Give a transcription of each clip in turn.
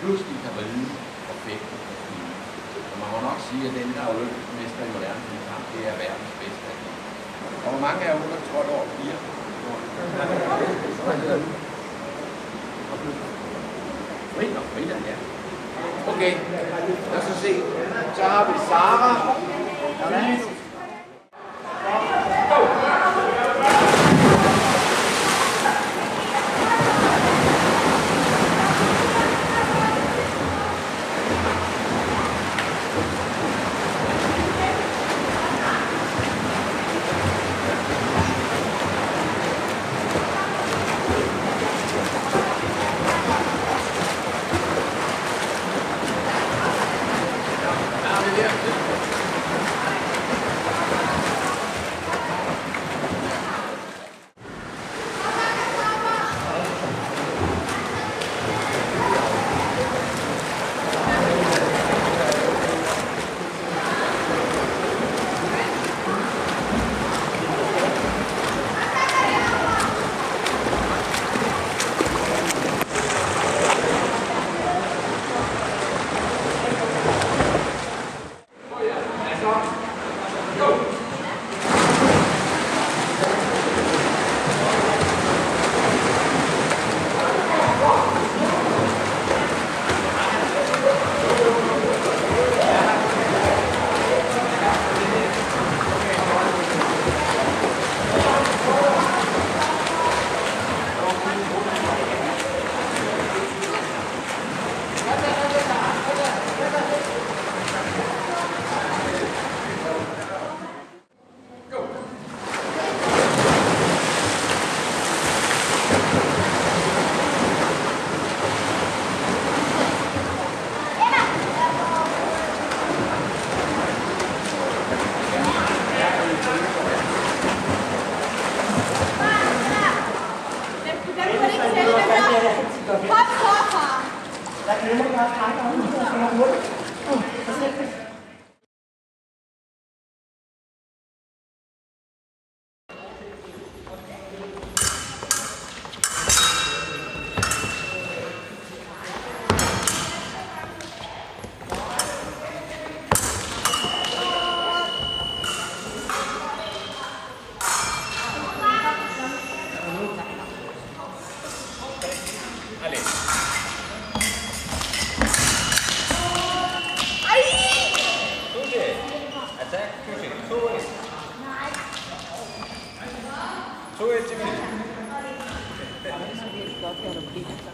pludselig kan ride og fægte og flyve. Og man må nok sige, at den der er olympisk mester i moderne kamp, det er verdens bedste atlet. Og hvor mange er under trådt over fire? og frit, ja. Okay, lad os se. Så har vi Sara, Philip, 超越でルク。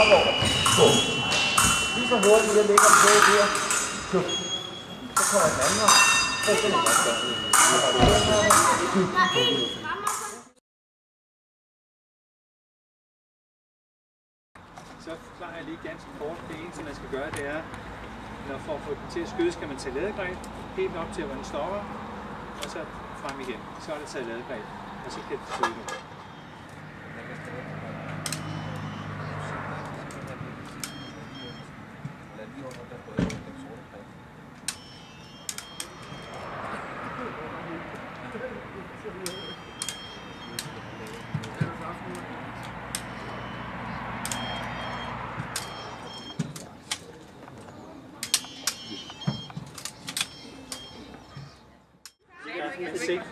Op over. Bum. Lige så hurtigt jeg lægger på her. Tup. Så kommer den anden op. Så er den også Så forklarer jeg lige ganske kort. Det eneste, man skal gøre, det er, når for at få den til at skyde, skal man tage ladegreb helt op til, hvor den stopper, og så frem igen. Så er det taget ladegreb, og så kan det skyde nu.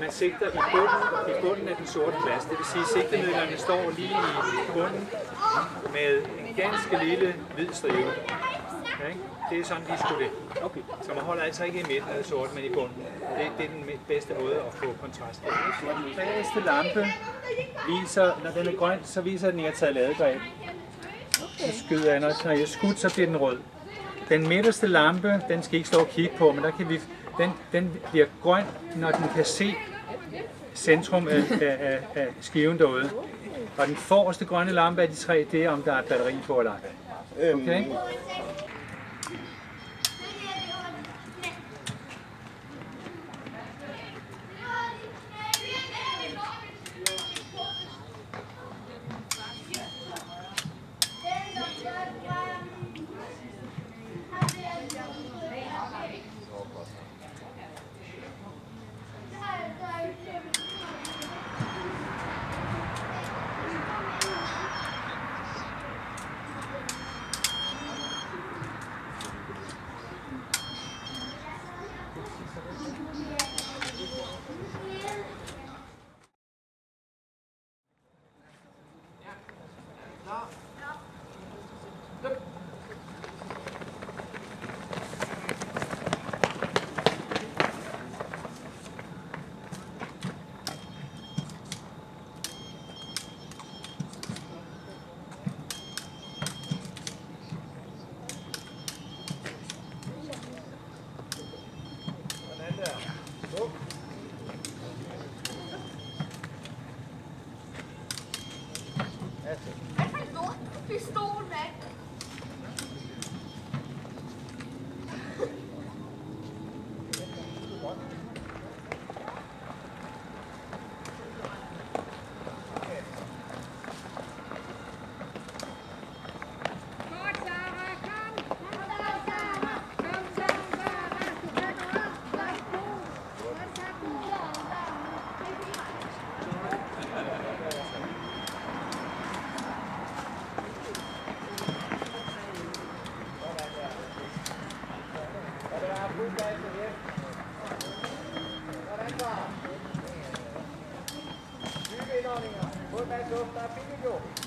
Man sigter, i bunden, i bunden af den sorte plads. Det vil sige, at sigtemidlerne står lige i bunden med en ganske lille hvid stribe. Ja, ikke? Det er sådan, de skulle det. Okay. Så man holder altså ikke i midten af det sorte, men i bunden. Det, det er den bedste måde at få kontrast. Når den bagerste lampe viser, når den er grøn, så viser den, at jeg har taget ladegreb. Så skyder jeg, når jeg er skudt, så bliver den rød. Den midterste lampe, den skal I ikke stå og kigge på, men der kan vi, den, den bliver grøn, når den kan se centrum af, af, af, af skiven derude. Og den forreste grønne lampe af de tre, det er om der er et batteri på eller ej. Okay? Happy New Rapidillo.